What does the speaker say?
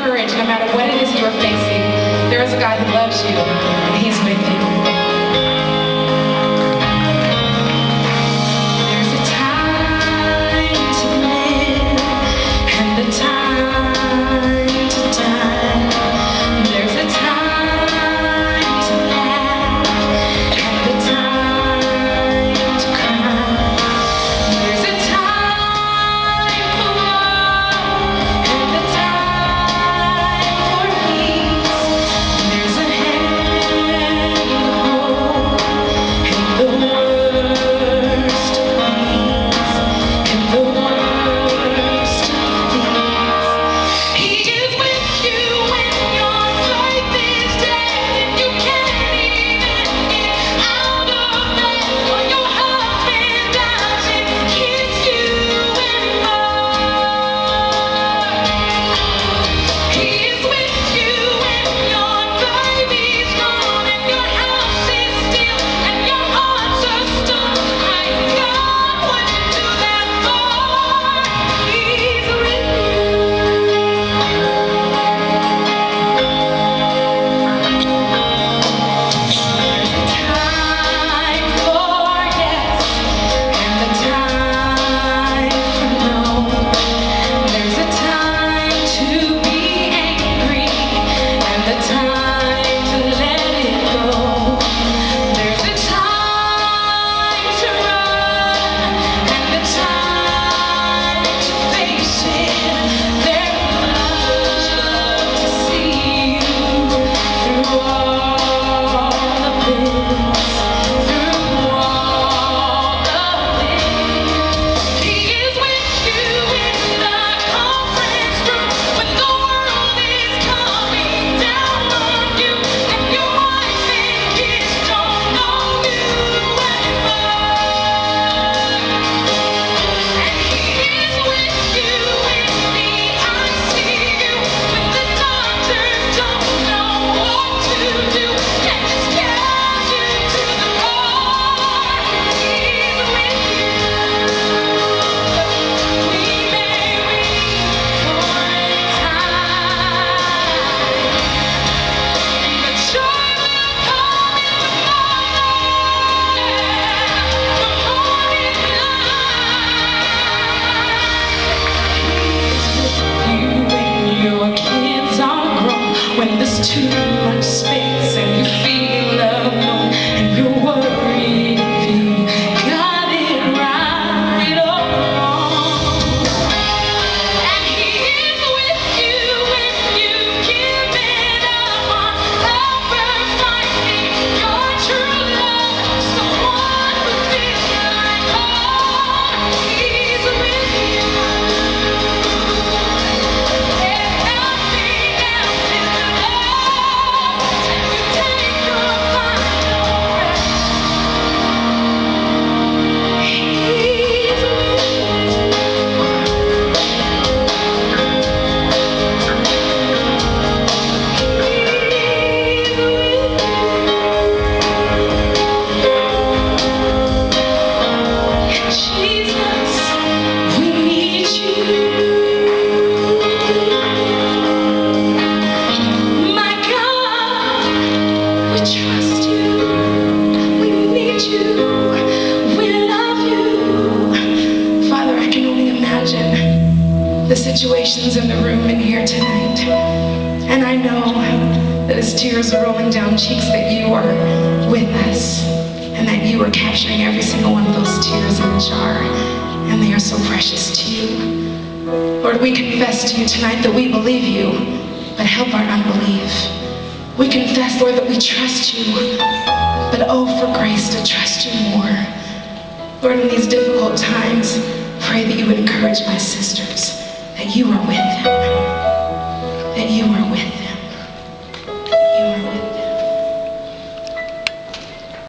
courage no matter what it is you're facing. There is a God who loves you, and he's with you. true. the situations in the room and here tonight. And I know that as tears are rolling down cheeks that you are with us and that you are capturing every single one of those tears in a jar and they are so precious to you. Lord, we confess to you tonight that we believe you, but help our unbelief. We confess, Lord, that we trust you, but oh, for grace to trust you more. Lord, in these difficult times, pray that you would encourage my sisters you are with them.